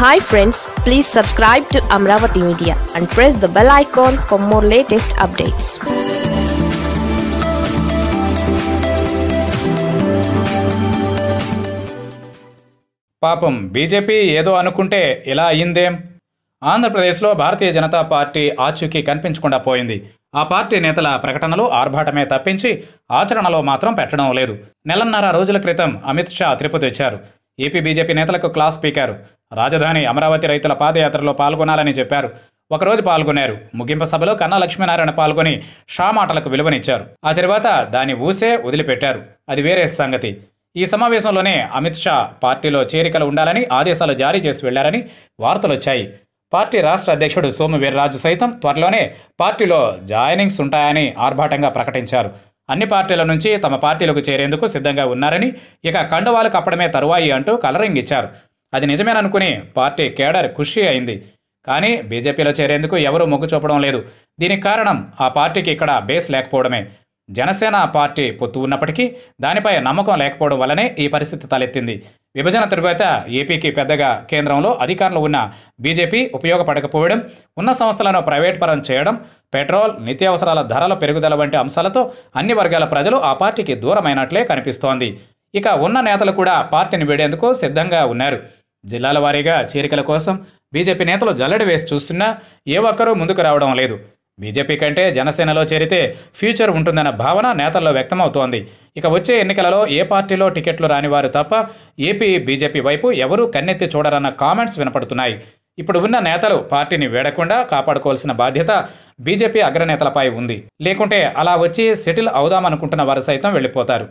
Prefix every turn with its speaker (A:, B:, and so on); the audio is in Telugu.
A: Hi friends please subscribe to Amaravati media and press the bell icon for more latest updates
B: పాపం బీజేపీ ఏదో అనుకుంటే ఇలా అయ్యిందేం? ఆంధ్రప్రదేశ్లో భారతీయ జనతా పార్టీ ఆచూకీ కనిపించకుండా పోయింది. ఆ పార్టీ నేతల ప్రకటనలు ఆర్భాటమే తప్పించి ఆచరణలో మాత్రం పెట్టడం లేదు. నెలన్నర రోజుల క్రితం అమిత్ షా తిరుపతి వచ్చారు. ఏపీ బీజేపీ నేతలకు క్లాస్ పీకారు. రాజధాని అమరావతి రైతుల పాదయాత్రలో పాల్గొనాలని చెప్పారు. ఒకరోజు పాల్గొన్నారు ముగింపు సభలో కన్నా లక్ష్మీనారాయణ పాల్గొని షా మాటలకు విలువనిచ్చారు. ఆ తర్వాత దాని ఊసే వదిలిపెట్టారు. అది వేరే సంగతి. ఈ సమావేశంలోనే అమిత్ షా పార్టీలో చేరికలు ఉండాలని ఆదేశాలు జారీ చేసి వెళ్ళారని వార్తలొచ్చాయి పార్టీ రాష్ట్ర అధ్యక్షుడు సోము వీర్రాజు సైతం త్వరలోనే పార్టీలో జాయినింగ్స్ ఉంటాయని ఆర్భాటంగా ప్రకటించారు. అన్ని పార్టీల నుంచి తమ పార్టీలకు చేరేందుకు సిద్ధంగా ఉన్నారని ఇక కండవాలు కప్పడమే తరువాయి అంటూ కలరింగ్ ఇచ్చారు. అది నిజమేననుకుని పార్టీ కేడర్ ఖుషి అయింది. కానీ బీజేపీలో చేరేందుకు ఎవరూ మొగ్గు చూపడం లేదు. దీనికి కారణం ఆ పార్టీకి ఇక్కడ బేస్ లేకపోవడమే. జనసేన పార్టీ పొత్తు ఉన్నప్పటికీ దానిపై నమ్మకం లేకపోవడం వల్లనే ఈ పరిస్థితి తలెత్తింది. విభజన తరువాత ఏపీకి పెద్దగా కేంద్రంలో అధికారంలో ఉన్న బీజేపీ ఉపయోగపడకపోవడం ఉన్న సంస్థలను ప్రైవేట్ పరం చేయడం పెట్రోల్ నిత్యావసరాల ధరల పెరుగుదల వంటి అంశాలతో అన్ని వర్గాల ప్రజలు ఆ పార్టీకి దూరమైనట్లే కనిపిస్తోంది. ఇక ఉన్న నేతలు కూడా పార్టీని వీడేందుకు సిద్ధంగా ఉన్నారు. జిల్లాల వారీగా చేరికల కోసం బీజేపీ నేతలు జల్లడి వేసి చూస్తున్నా ఏ ఒక్కరూ ముందుకు రావడం లేదు. బీజేపీ కంటే జనసేనలో చేరితే ఫ్యూచర్ ఉంటుందన్న భావన నేతల్లో వ్యక్తమవుతోంది. ఇక వచ్చే ఎన్నికలలో ఏ పార్టీలో టికెట్లు రానివారు తప్ప ఏపీ బీజేపీ వైపు ఎవరూ కన్నెత్తి చూడరన్న కామెంట్స్ వినపడుతున్నాయి. ఇప్పుడు ఉన్న నేతలు పార్టీని వేడకుండా కాపాడుకోవాల్సిన బాధ్యత బీజేపీ అగ్రనేతలపై ఉంది. లేకుంటే అలా వచ్చి సెటిల్ అవుదామనుకుంటున్న వారు సైతం వెళ్ళిపోతారు.